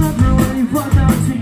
Say